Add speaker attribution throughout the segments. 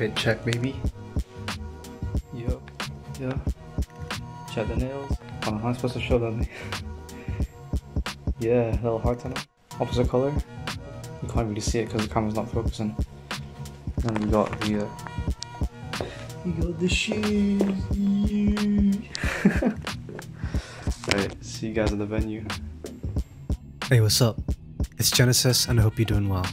Speaker 1: Fit check, baby. Yo, yo. Check the nails. Oh, I'm supposed to show them. yeah, a little heart on it. Opposite color. You can't really see it because the camera's not focusing. And we got the. Uh, we got the shoes. Alright, see you guys at the venue.
Speaker 2: Hey, what's up? It's Genesis and I hope you're doing well.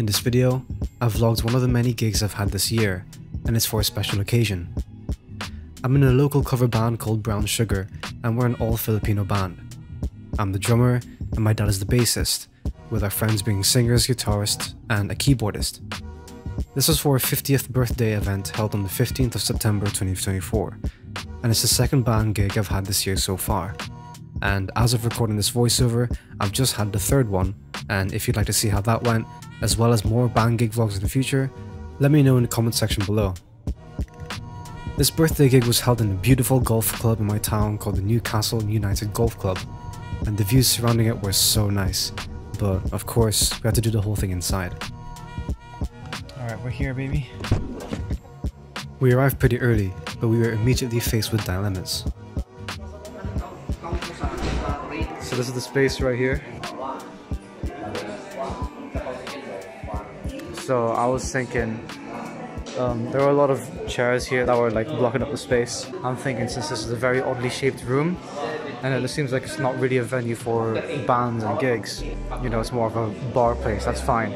Speaker 2: In this video, I've vlogged one of the many gigs I've had this year, and it's for a special occasion. I'm in a local cover band called Brown Sugar, and we're an all Filipino band. I'm the drummer, and my dad is the bassist, with our friends being singers, guitarists, and a keyboardist. This was for a 50th birthday event held on the 15th of September 2024, and it's the second band gig I've had this year so far. And as of recording this voiceover, I've just had the third one, and if you'd like to see how that went, as well as more band gig vlogs in the future, let me know in the comment section below. This birthday gig was held in a beautiful golf club in my town called the Newcastle United Golf Club, and the views surrounding it were so nice, but of course, we had to do the whole thing inside. Alright, we're here baby. We arrived pretty early, but we were immediately faced with dilemmas.
Speaker 1: So this is the space right here. So I was thinking, um, there were a lot of chairs here that were like blocking up the space. I'm thinking since this is a very oddly shaped room, and it seems like it's not really a venue for bands and gigs. You know, it's more of a bar place, that's fine.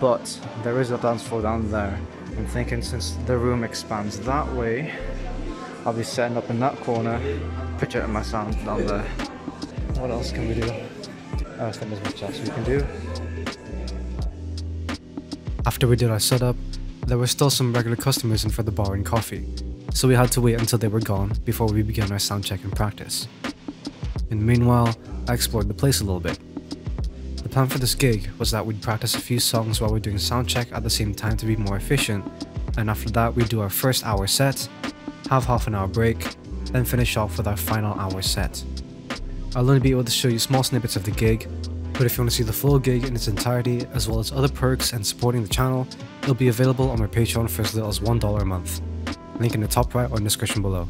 Speaker 1: But there is a dance floor down there. I'm thinking since the room expands that way, I'll be setting up in that corner, picture my sound down there. What else can we do? Oh, there's much else we can do.
Speaker 2: After we did our setup, there were still some regular customers in for the bar and coffee, so we had to wait until they were gone before we began our sound check and practice. In the meanwhile, I explored the place a little bit. The plan for this gig was that we'd practice a few songs while we're doing sound check at the same time to be more efficient, and after that we'd do our first hour set, have half an hour break, then finish off with our final hour set. I'll only be able to show you small snippets of the gig, but if you want to see the full gig in its entirety, as well as other perks and supporting the channel, it'll be available on my Patreon for as little as $1 a month. Link in the top right or in the description below.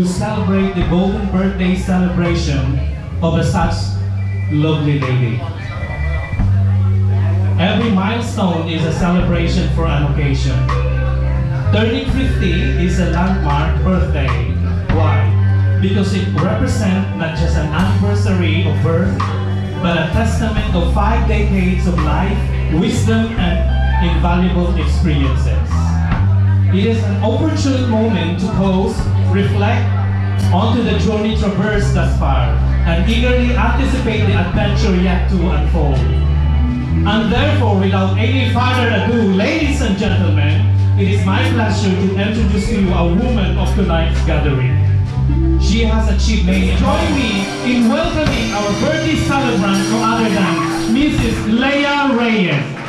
Speaker 3: To celebrate the golden birthday celebration of a such lovely lady. Every milestone is a celebration for an occasion. Turning 50 is a landmark birthday. Why? Because it represents not just an anniversary of birth, but a testament of five decades of life, wisdom, and invaluable experiences. It is an opportune moment to pause, reflect onto the journey traversed thus far, and eagerly anticipate the adventure yet to unfold. And therefore, without any further ado, ladies and gentlemen, it is my pleasure to introduce to you a woman of tonight's gathering. She has achieved many. Join me in welcoming our birthday celebrant, no other than Mrs. Leia Reyes.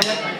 Speaker 4: Charlotte.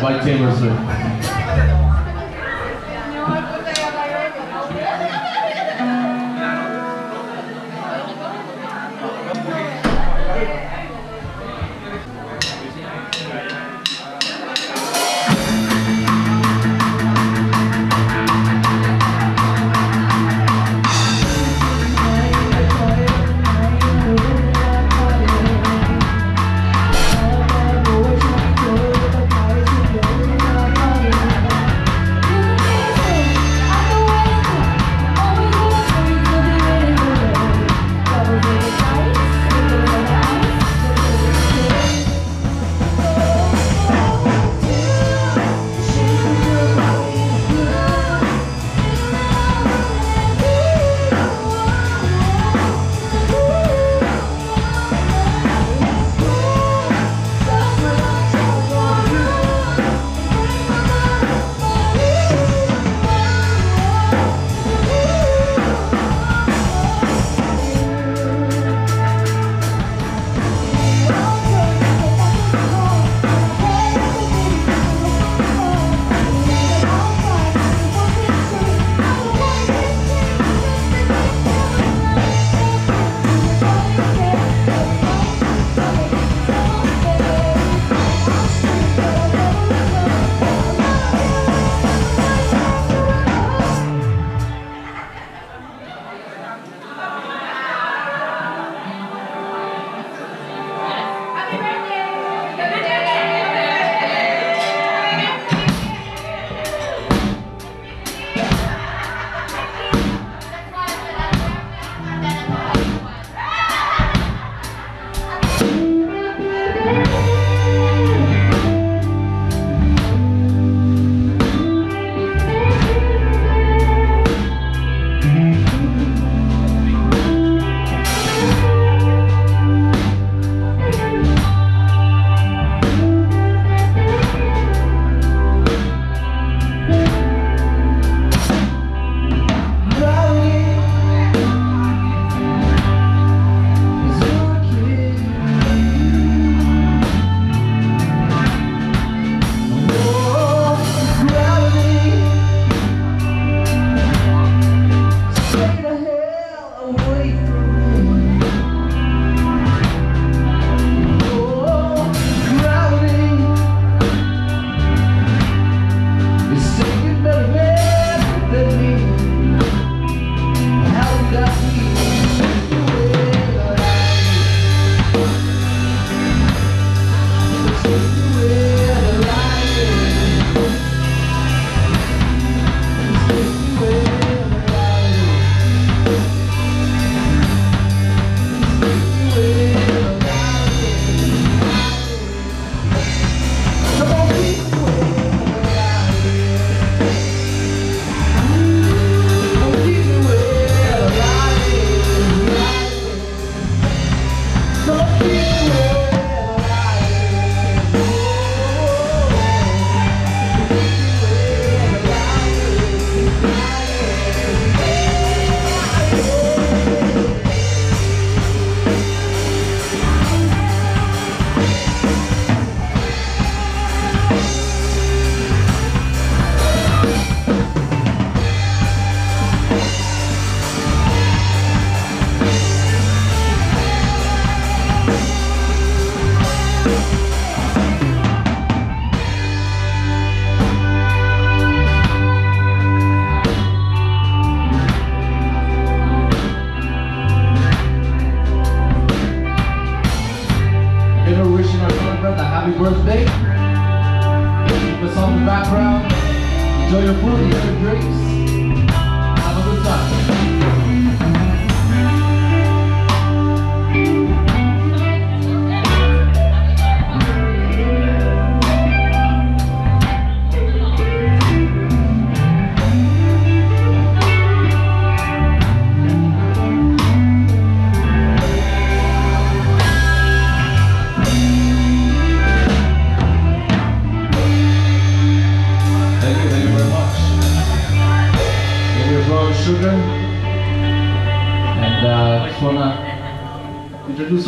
Speaker 4: By Taylor Swift.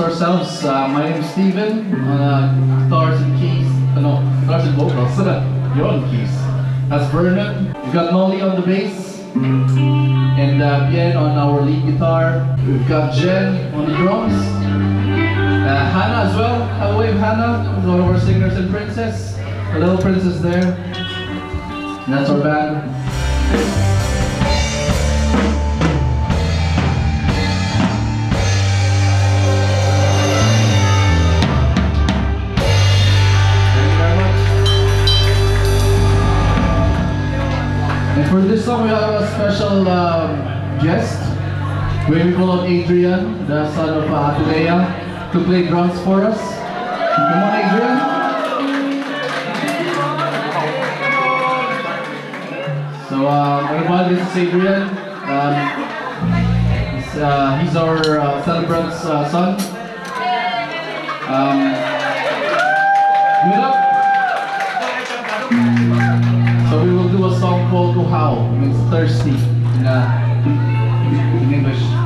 Speaker 4: Ourselves. Uh, my name is Steven, uh, guitars and keys. Uh, no, guitars and vocals. You're on keys. That's Vernon. We've got Noly on the bass. And uh, Bien on our lead guitar. We've got Jen on the drums. Uh, Hanna as well. Have a wave, Hanna. One of our singers and princess. The little princess there. And that's our band. For this song, we have a special um, guest. We call on Adrian, the son of uh, Atenea, to play drums for us. Come on, Adrian. So, uh, everybody, this is Adrian. Um, he's, uh, he's our uh, celebrant's uh, son. Um, it up. We a song called Uhaw, means thirsty in, uh, in English.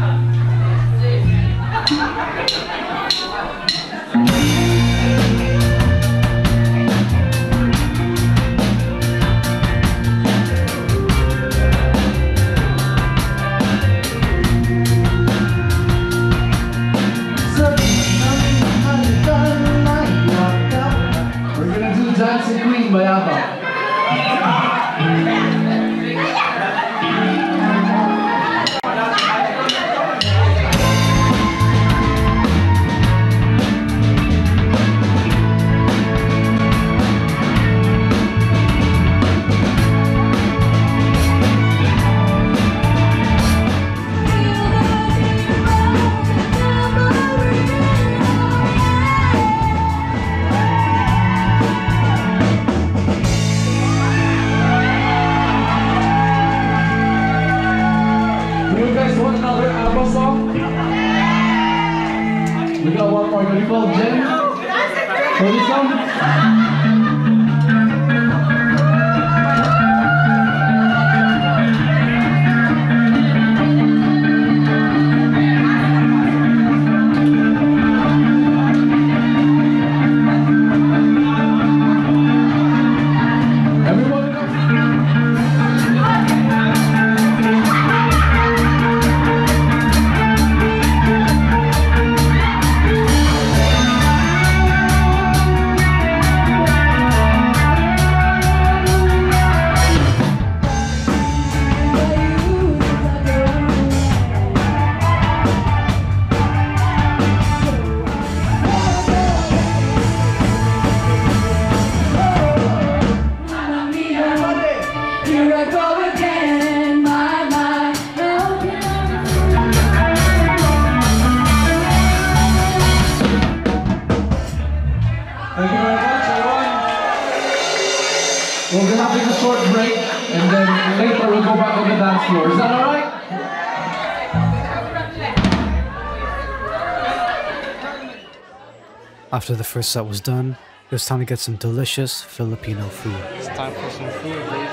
Speaker 2: After the first set was done, it was time to get some delicious Filipino food.
Speaker 1: It's time for some food, baby.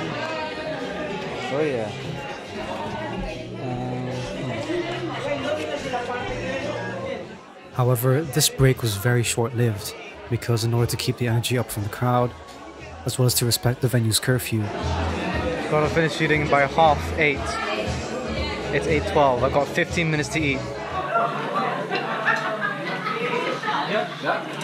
Speaker 1: Oh yeah.
Speaker 2: Uh, however, this break was very short lived because, in order to keep the energy up from the crowd, as well as to respect the venue's curfew,
Speaker 1: Gotta finish eating by half eight. It's 8.12. I've got 15 minutes to eat.
Speaker 4: Yeah,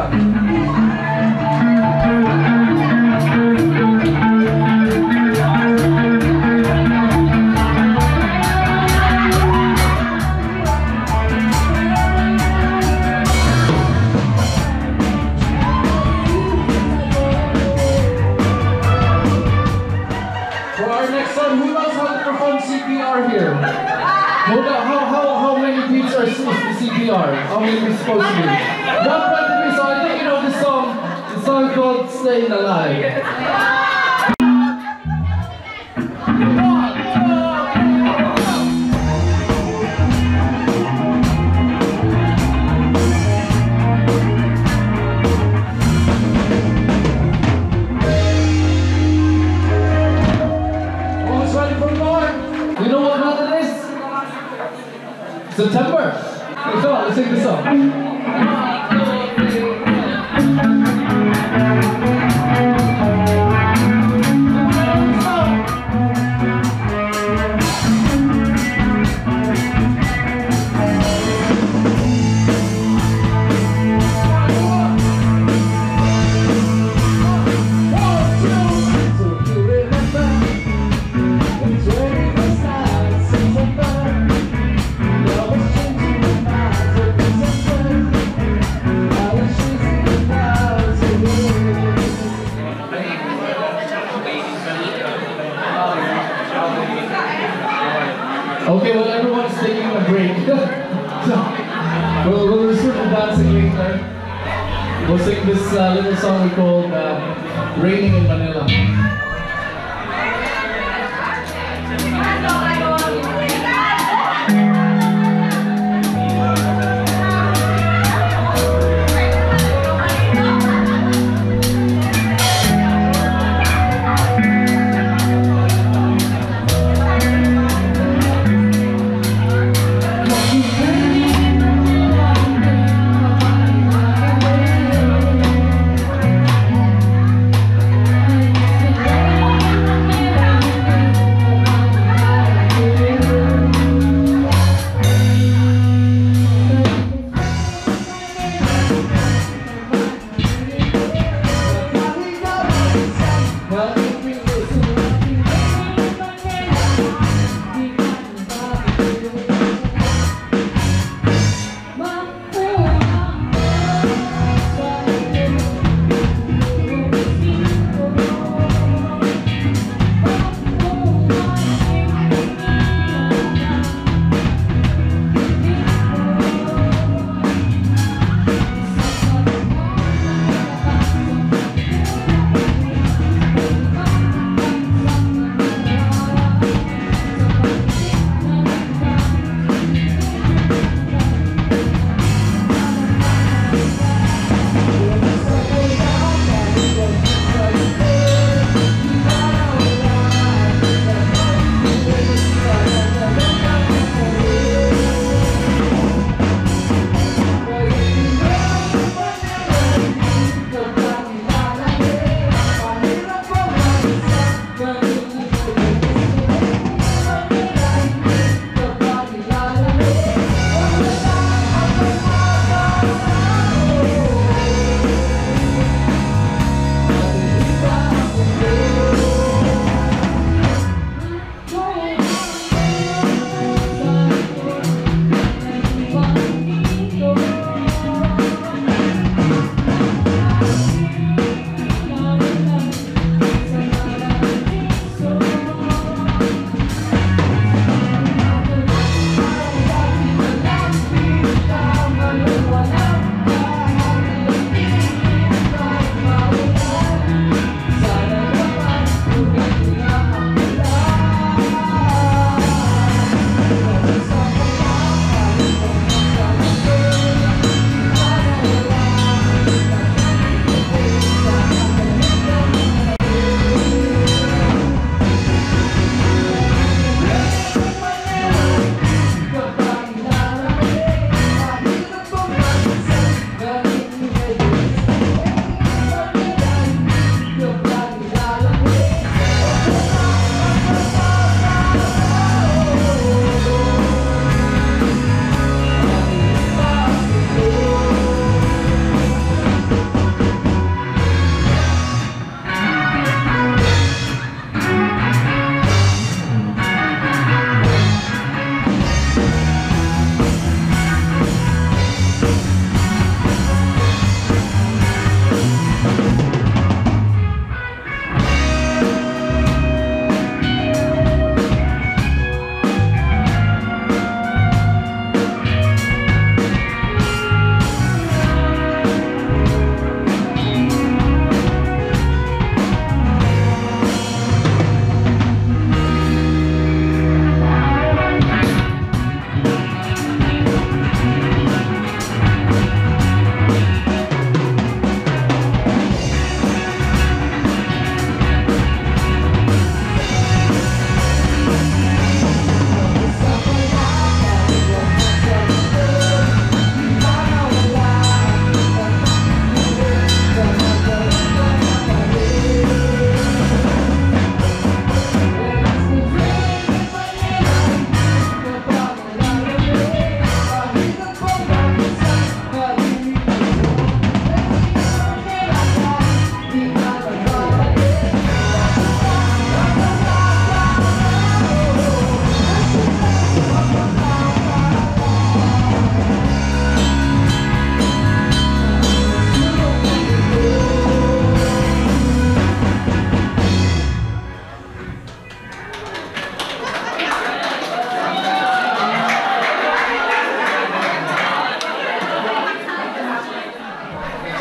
Speaker 4: For our next song, who knows how to how, how, many beats are is the CPR? How many beats supposed to be? Staying Alive. You know what month it is? September. Come on, let's sing this song.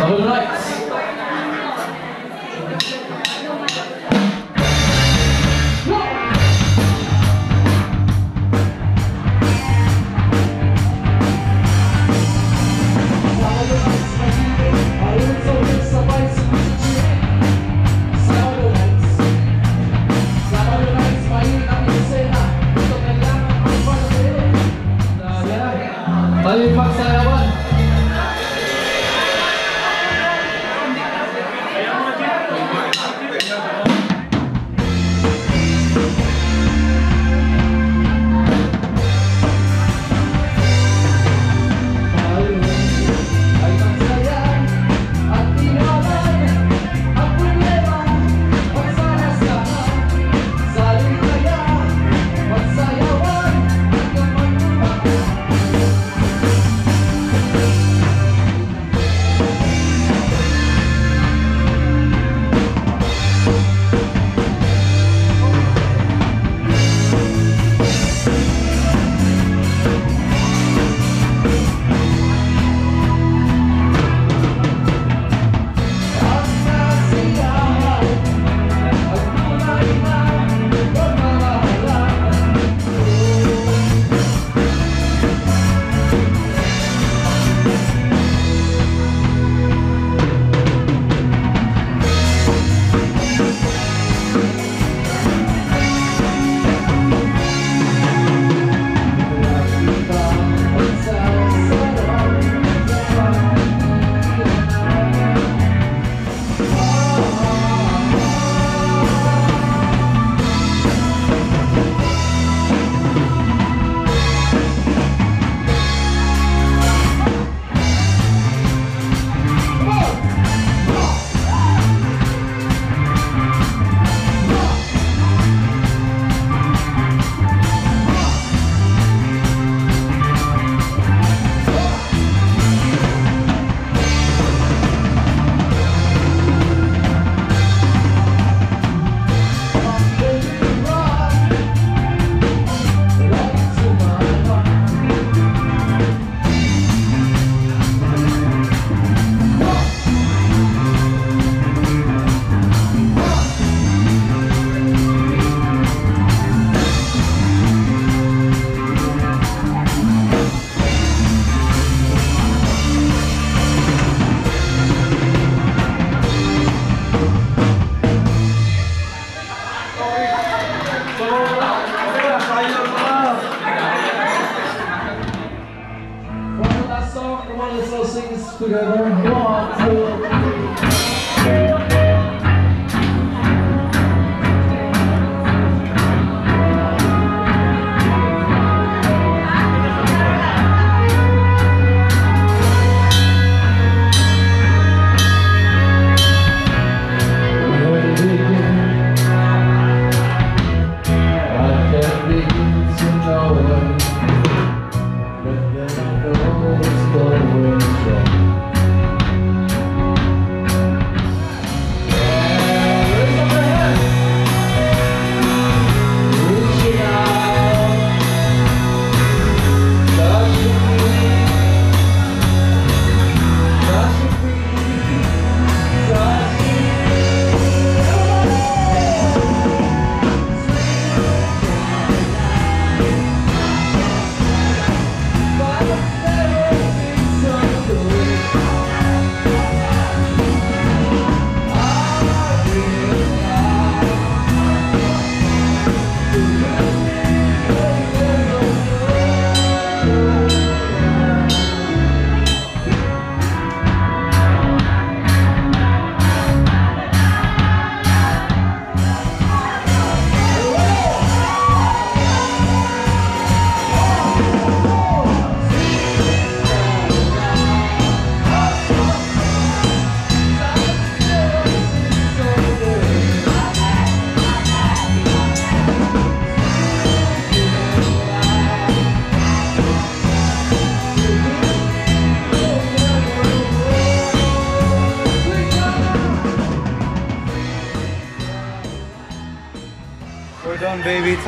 Speaker 4: Southern Lights.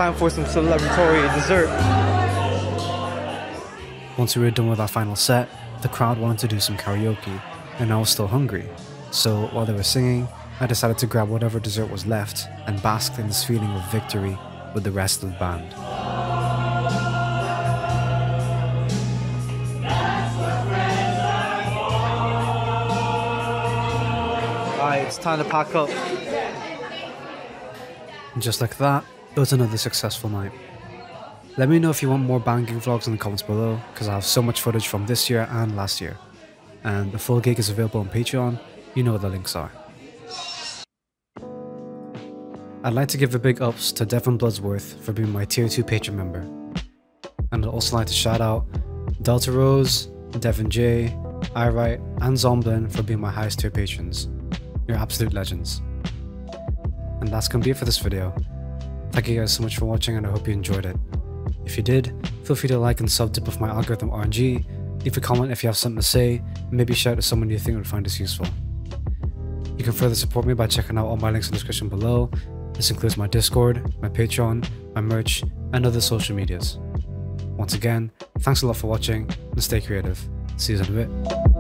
Speaker 1: Time for some celebratory dessert.
Speaker 2: Once we were done with our final set, the crowd wanted to do some karaoke, and I was still hungry. So while they were singing, I decided to grab whatever dessert was left and basked in this feeling of victory with the rest of the band.
Speaker 1: Alright, it's time to pack up.
Speaker 2: Just like that, it was another successful night. Let me know if you want more banging vlogs in the comments below, because I have so much footage from this year and last year. And the full gig is available on Patreon, you know where the links are. I'd like to give a big ups to Devon Bloodsworth for being my tier 2 patron member. And I'd also like to shout out Delta Rose, Devon J, iWrite, and Zomblin for being my highest tier patrons. You're absolute legends. And that's gonna be it for this video. Thank you guys so much for watching and I hope you enjoyed it. If you did, feel free to like and sub tip of my algorithm RNG, leave a comment if you have something to say, and maybe shout to someone you think would find this useful. You can further support me by checking out all my links in the description below. This includes my Discord, my Patreon, my merch, and other social medias. Once again, thanks a lot for watching, and stay creative. See you in a bit.